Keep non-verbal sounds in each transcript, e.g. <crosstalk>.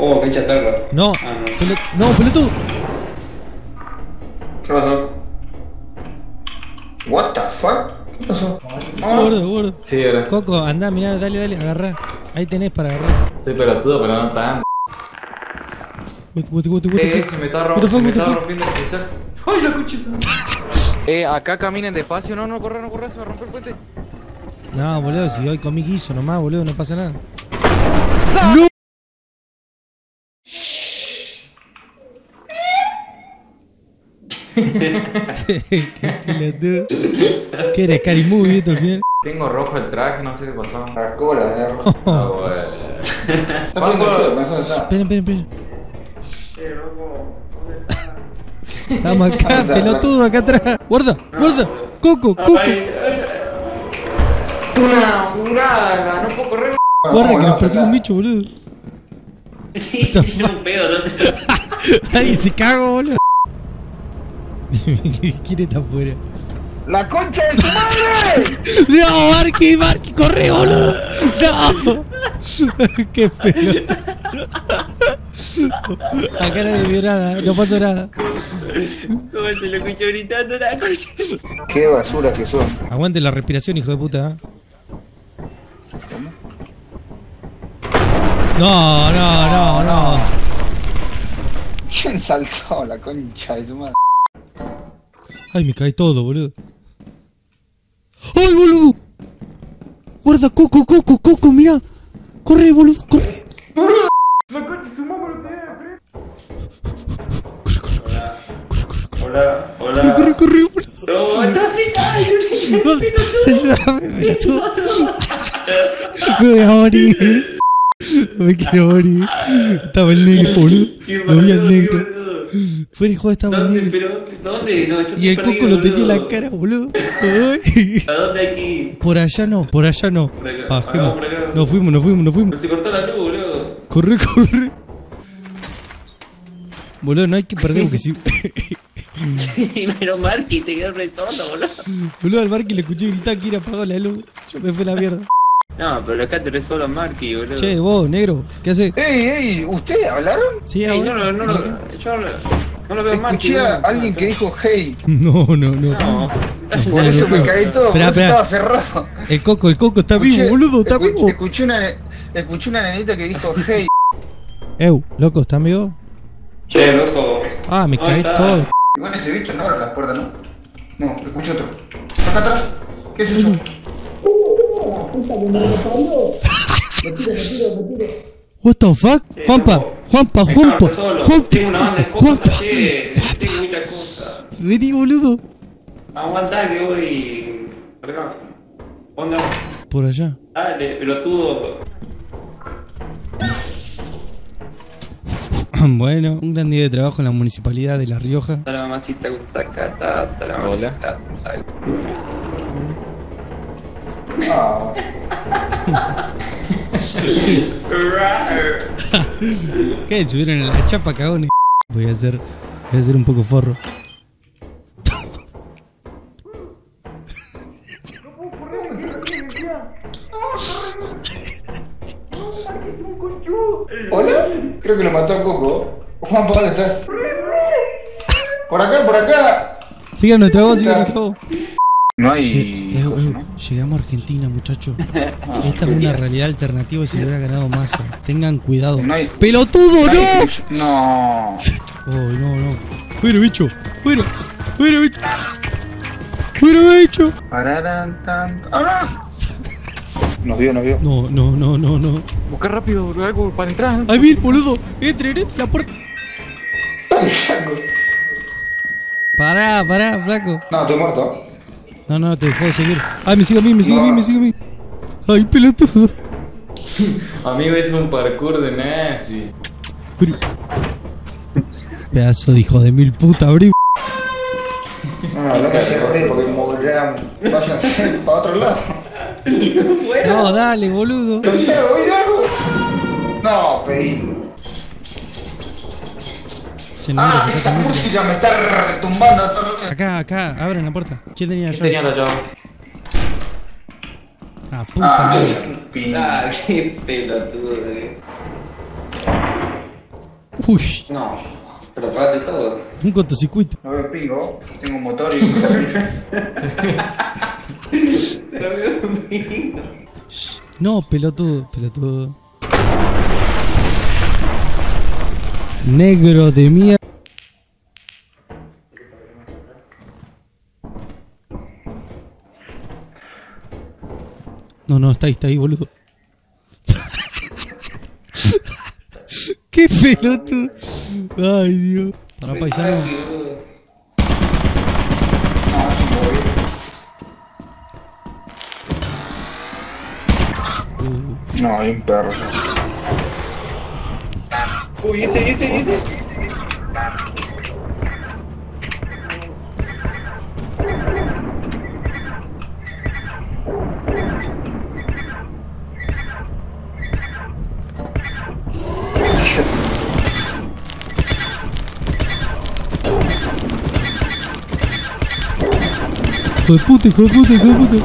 Oh, qué chatarra. No, Ah, no. no, pelotudo. ¿Qué pasó? What the fuck? ¿Qué pasó? Ah, Gordo, gordo. Sí, ahora. Coco, anda, mirá, dale, dale, agarrá. Ahí tenés para agarrar. Soy pelotudo, pero no tanto. What, what, what, what the Eh, se me está, se me está rompiendo el cristal. ¡Ay, la cuchilla! Eh, acá caminen despacio. No, no, corre, no corre, se me rompió el puente. No, boludo, si hoy comí guiso nomás, boludo, no pasa nada. ¡No! Qué <laughs> pelotudo. ¿Qué eres, Cari Movie, esto al final? Tengo rojo el traje, no sé qué pasó. La cola, eh. Ah, fuego, pensó que está. Esperen, esperen, esperen. Estamos acá, pelotudo, acá atrás. Guarda, guarda. Coco, Coco. Una murada, no puedo correr. Guarda que no, nos persigue un bicho, boludo. <laughs> Sí, era un pedo, ¿no? Ay, se cago, boludo. <laughs> ¿Quién está afuera? ¡La concha de su madre! <laughs> No, Marky, Marky, corre, boludo. No. <laughs> Qué pelota. Acá no vio nada, no pasó nada. ¿Cómo se lo escuchó gritando la coche? Qué basura que son. Aguante la respiración, hijo de puta. ¿eh? No, no, no, no. ¿Quién saltó la concha de su madre? Ay, me cae todo, boludo. ¡Ay, boludo! Guarda, Coco, Coco, Coco, mira. Corre, boludo, corre. Hola, Corre, hola. corre, corre, boludo. No, estás. Ayúdame, pelotudo. <laughs> Me voy a morir. Me quiero morir. Estaba el negro, boludo. Lo vi al negro. Fuera hijo estaba el ¿Dónde? negro. ¿Pero dónde? No, yo Y el coco lo tenía en la cara, boludo. <laughs> ¿A dónde hay que ir? Por allá no, por allá no. Por acá, Bajemos. acá, por acá. Nos fuimos, nos fuimos, nos Pero fuimos. se cortó la luz, boludo. Corre, corre. Boludo, no hay que perder porque si. <laughs> Pero Marky te quedó re solo, boludo. Boludo, al que le escuché gritar que era apagó la luz. Yo me fui a la mierda. No, pero acá te re solo a Marky, boludo. Che, vos, negro, ¿qué haces? ¡Ey, ey! ¿Ustedes hablaron? Sí, Ey, no, no, no, yo no, lo veo a Marky. Escuché a alguien que dijo hey. No, no, no. No. Por eso me caí todo, esperá. estaba cerrado. El coco, el coco está vivo, boludo, está vivo. Escuché una, escuché una nenita que dijo <laughs> hey. Eu, loco, ¿están vivos? Che, loco. Ah, me ¿Dónde caí está? todo. Igual ese bicho no abre las puertas, ¿no? No, escuché otro. Acá atrás. ¿Qué es eso? What the fuck? Juanpa, Juanpa, Me Juanpa, quedo solo. Juanpa, Tengo una banda de Juanpa. cosas, che. Tengo muchas cosas. Vení, boludo. Aguantá que voy. por acá. ¿Dónde vamos? Por allá. Dale, pelotudo. <clears throat> Bueno, un gran día de trabajo en la municipalidad de La Rioja. Dale, mamachita, taca, ta, ta, la Hola. ¿Qué? Subieron a la chapa, cagones. Voy a hacer, voy a hacer un poco forro. ¿Hola? Creo que lo mató a Coco. Juan, ¿por dónde estás? Por acá, por acá. Sigan nuestra voz, sigan nuestra voz. No eh, eh, llegamos a Argentina, muchachos. <laughs> Esta es una realidad alternativa y se hubiera ganado masa. Tengan cuidado. No hay- ¡Pelotudo, no! No. Oh, <laughs> no, no. Fuera, bicho. Fuera. Fuera, bicho. Fuera, bicho. Pararan, tan- ¡Ah, no! Nos vio, nos vio. No, no, no, no, no. Busca rápido, bro, algo para entrar. Ahí viene, boludo. Entren, entren, la puerta. Ay, saco. Pará, pará, flaco. No, estoy muerto. No, no, te dejó de seguir. Ay, me sigue a mí, me sigue a mí, No. me sigue a mí. Ay, pelotudo. <laughs> Amigo, es un parkour de Nazi. Pedazo de hijo de mil puta, abrí. No, no, no me correr porque como <laughs> para otro lado. No, dale, boludo. No, pedí. No, Ah, esa música. música me está retumbando a todos los Acá, acá, abren la puerta. ¿Quién tenía la ¿Quién tenía llave? la llave? Ah, puta Ah. Ah, <laughs> qué pelotudo, eh. Uy, No, pero apagate todo. un cortocircuito. No veo pingo, tengo motor y... Pero veo un pingo. <laughs> <laughs> No, pelotudo, pelotudo. Negro de mierda. No, no, está ahí, está ahí, boludo. <laughs> ¡Qué pelotudo! Ay, Dios. Para paisano. No, hay un perro. Uy, ese, ese, ese. Hijo de puta, hijo de puta, hijo de puta.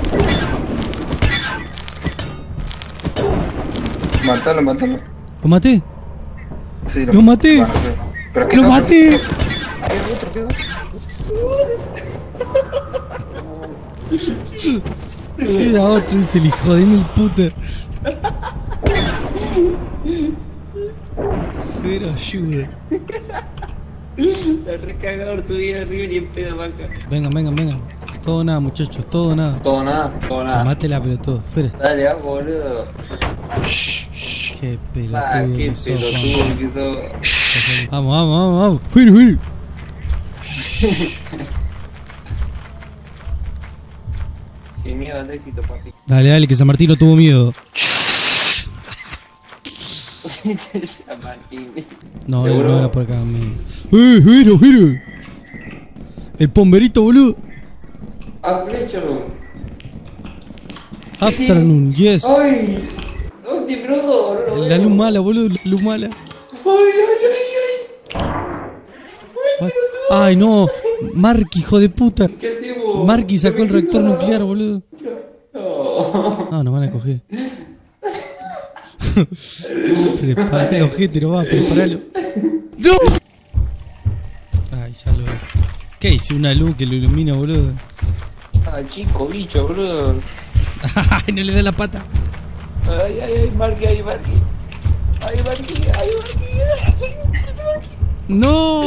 Matalo, matalo. ¿Lo maté? Sí, ¡Lo maté! Bueno, sí. Pero ¡Lo no- maté! Queda otro, queda otro. Era otro, es el hijo de mil puta. Cero ayuda. El recagador subía arriba y en pedo baja. Vengan, vengan, vengan. Todo nada, muchachos, todo nada. Todo nada, todo nada. Mátela, pero todo. Fuera. Dale, vamos, boludo. Qué Ah, pelotudo qué que sos, pelotudo que sos. Vamos, vamos, vamos, vamos. Fuera, fuera. <laughs> Sin miedo al éxito, papi. Dale, dale, que San Martín no tuvo miedo. San <laughs> Martín. No, no era por acá. ¡Eh, fuera, fuera! El pomberito, boludo. Ah, fléchalo. Afternoon, yes. ¡Ay! ¡Hostia, pero no, no La luz mala, boludo, la luz mala. ¡Ay, ay, ay, Ay, no. Marky, hijo de puta. ay! ¿Qué hacemos? Marky sacó el reactor nuclear, boludo. No. No, nos van a coger. Preparalo, ojete, no va, preparalo. ¡No! Ay, ya lo veo. ¿Qué hice? Una luz que lo ilumina, boludo. Ah, chico, bicho, boludo. <laughs> Ay, no le da la pata. Ay, ay, ay, Marqui, ay, Marqui. Ay, Marqui, ay, Marqui. ¡No!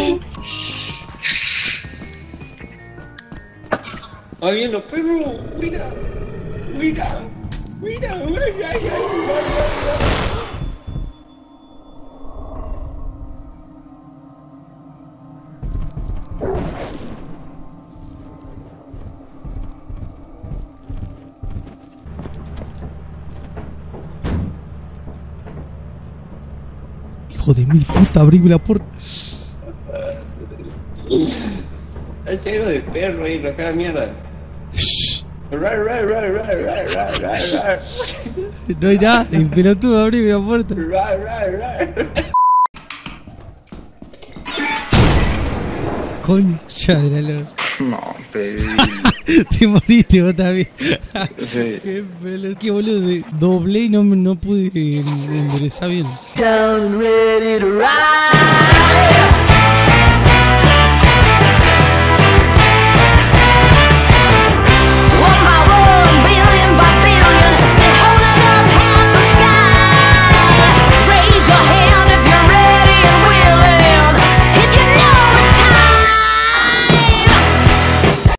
Ahí vienen los perros. Mira. Mira. Mira. Ay, ay, ay, ay, ay, Hijo de mil puta, abrime la puerta. Está lleno de perro ahí, la cara mierda. No hay nada, el pelotudo, abrime la puerta. Concha de la lora. No, pedí. <laughs> te moriste vos también. Sí. Qué, pelo, qué boludo, doble y no, no pude eh, enderezar bien.